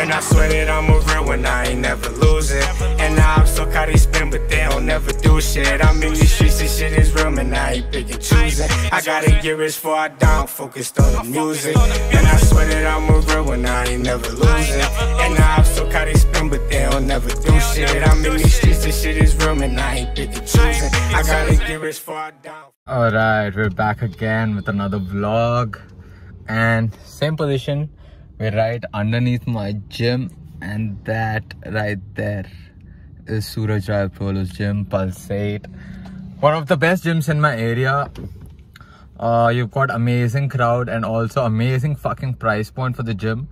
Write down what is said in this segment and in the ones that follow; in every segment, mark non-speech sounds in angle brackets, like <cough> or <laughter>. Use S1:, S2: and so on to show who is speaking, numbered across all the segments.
S1: Man, I swear that I'm a real one, I ain't never losing. And now I'm so caught they spin, but they don't never do shit. I'm in these streets, this shit is real, man, I ain't picking choosing. I gotta get rich before I down, focused on the music. Man, I swear that I'm a real one, I ain't never losing. And now I'm so caught they spin, but they don't never do shit. I'm in these streets, this shit is real, man, I ain't picking choosing. I gotta get rich before I down.
S2: Alright, we're back again with another vlog. And same position, we're right underneath my gym. And that right there is Suraj Rayaprolu's gym, Pulsate. One of the best gyms in my area. Uh, you've got amazing crowd and also amazing fucking price point for the gym.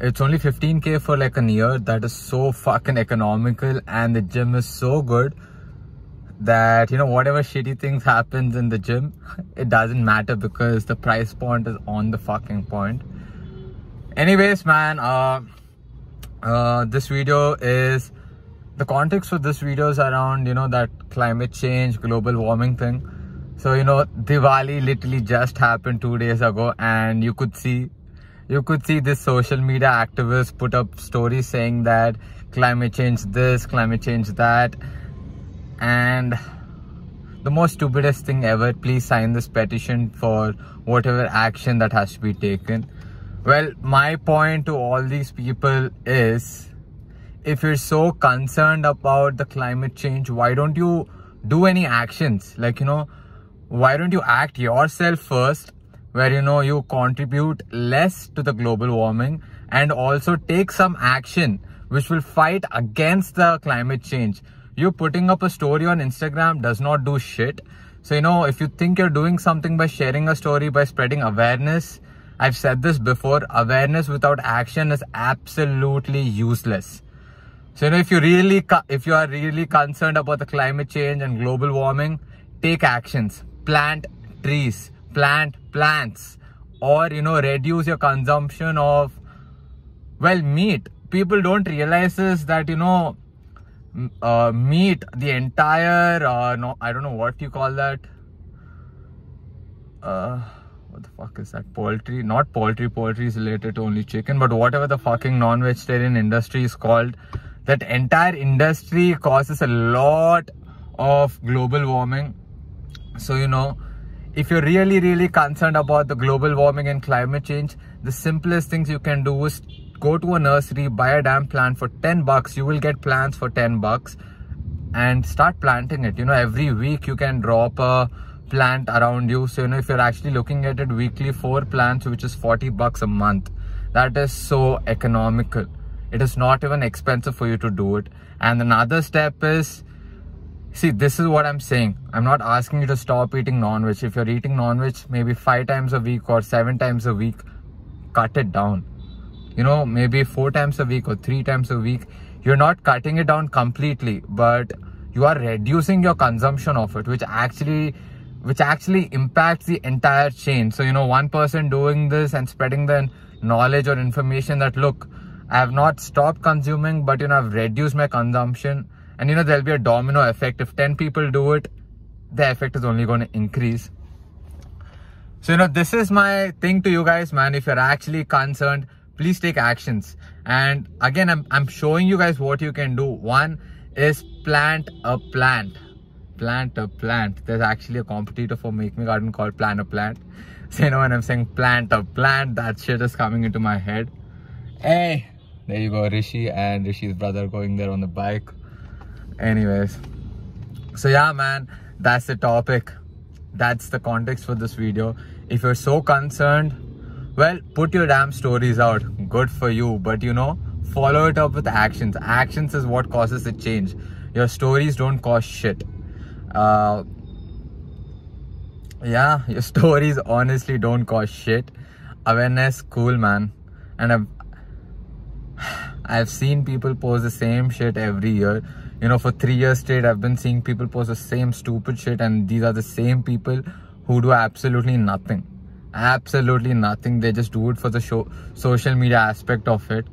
S2: It's only 15k for like a year. That is so fucking economical and the gym is so good that you know whatever shitty things happens in the gym <laughs> it doesn't matter because the price point is on the fucking point anyways man uh uh this video is the context for this video is around you know that climate change global warming thing. So you know diwali literally just happened two days ago and you could see you could see this social media activists put up stories saying that climate change this climate change that. And the most stupidest thing ever please sign this petition for whatever action that has to be taken well my point to all these people is if you're so concerned about the climate change why don't you do any actions like you know why don't you act yourself first where you know you contribute less to the global warming and also take some action which will fight against the climate change you putting up a story on Instagram does not do shit. So, you know, if you think you're doing something by sharing a story, by spreading awareness, I've said this before, awareness without action is absolutely useless. So, you know, if you really, if you are really concerned about the climate change and global warming, take actions, plant trees, plant plants, or, you know, reduce your consumption of, well, meat. People don't realize this that, you know, uh, meat the entire uh, no i don't know what you call that uh what the fuck is that poultry not poultry poultry is related to only chicken but whatever the fucking non-vegetarian industry is called that entire industry causes a lot of global warming so you know if you're really really concerned about the global warming and climate change the simplest things you can do is go to a nursery, buy a damn plant for 10 bucks. You will get plants for 10 bucks and start planting it. You know, every week you can drop a plant around you. So, you know, if you're actually looking at it weekly, four plants, which is 40 bucks a month, that is so economical. It is not even expensive for you to do it. And another step is, see, this is what I'm saying. I'm not asking you to stop eating non-veg. If you're eating non-veg, maybe five times a week or seven times a week, cut it down you know maybe four times a week or three times a week you're not cutting it down completely but you are reducing your consumption of it which actually which actually impacts the entire chain. So you know one person doing this and spreading the knowledge or information that look i have not stopped consuming but you know i've reduced my consumption. And you know there'll be a domino effect. If 10 people do it the effect is only going to increase. So you know this is my thing to you guys man. If you're actually concerned please take actions. And again I'm, I'm showing you guys what you can do. One is plant a plant plant a plant there's actually a competitor for make me garden called plant a plant <laughs> so you know when i'm saying plant a plant that shit is coming into my head hey there you go rishi and rishi's brother going there on the bike anyways so yeah man that's the topic that's the context for this video if you're so concerned well, put your damn stories out. Good for you. But you know, follow it up with actions. Actions is what causes the change. Your stories don't cause shit. Uh, yeah, <laughs> your stories honestly don't cause shit. Awareness, cool, man. And I've, <sighs> I've seen people post the same shit every year. You know, for three years straight, I've been seeing people post the same stupid shit, and these are the same people who do absolutely nothing absolutely nothing they just do it for the show social media aspect of it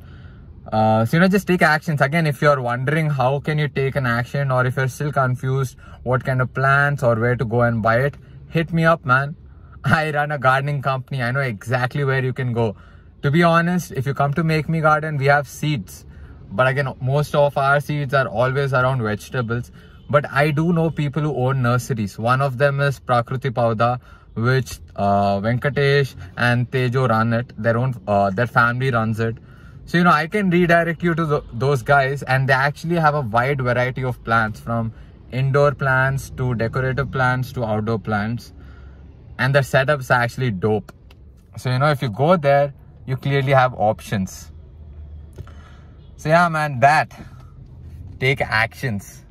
S2: uh, so you know just take actions. Again if you're wondering how can you take an action or if you're still confused what kind of plants or where to go and buy it hit me up man. I run a gardening company. I know exactly where you can go. To be honest if you come to make me garden we have seeds. But again most of our seeds are always around vegetables. But i do know people who own nurseries. One of them is prakriti pauda which uh, venkatesh and tejo run it. Their own uh, their family runs it so you know i can redirect you to those guys and they actually have a wide variety of plants from indoor plants to decorative plants to outdoor plants. And the setup's are actually dope. So you know if you go there you clearly have options. So yeah, man, that. Take actions,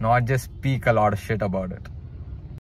S2: not just speak a lot of shit about it.